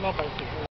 não apareceu.